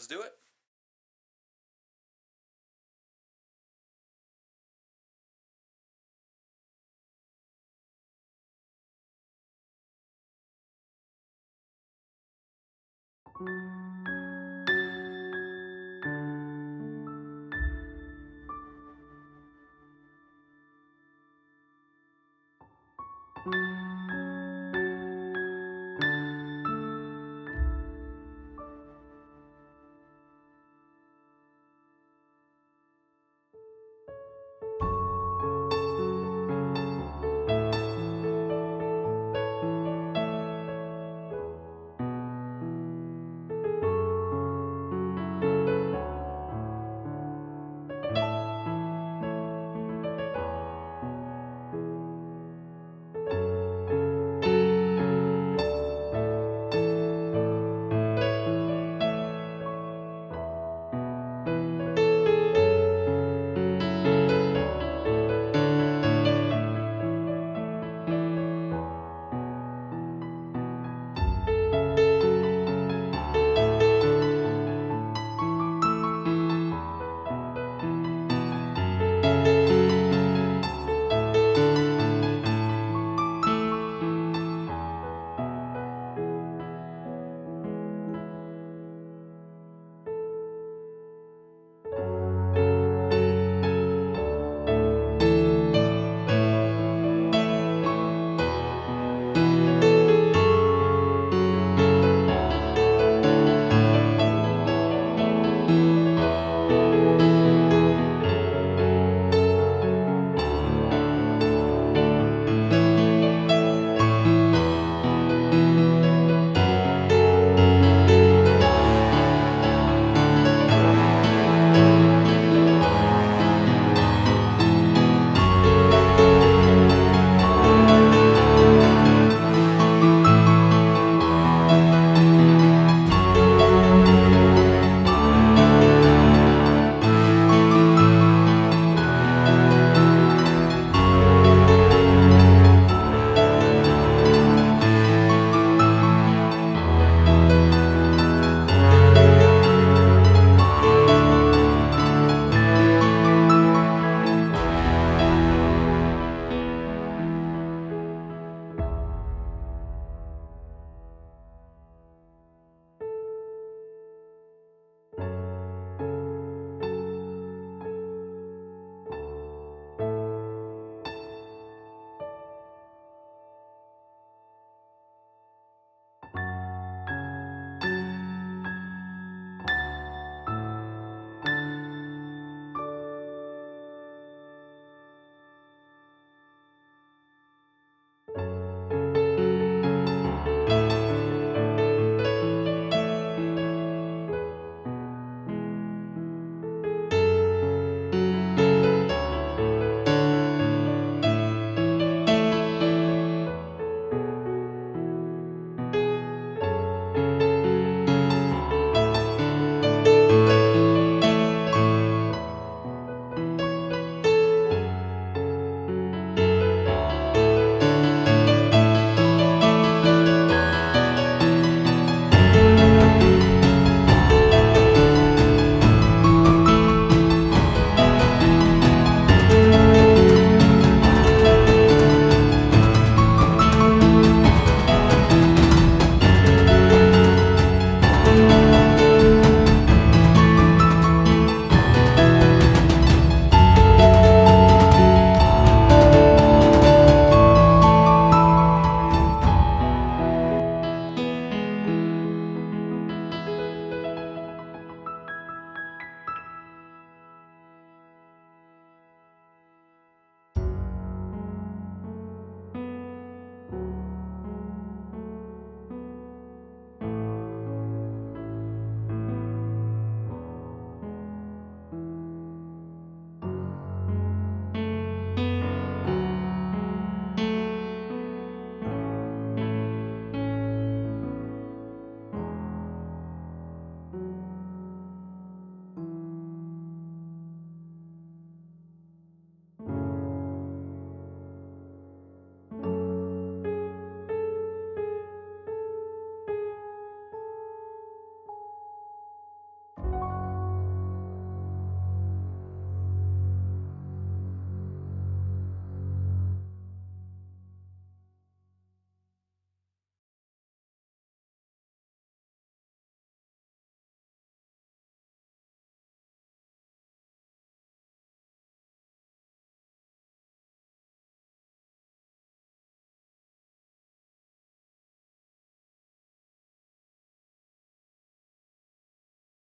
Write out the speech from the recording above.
Let's do it.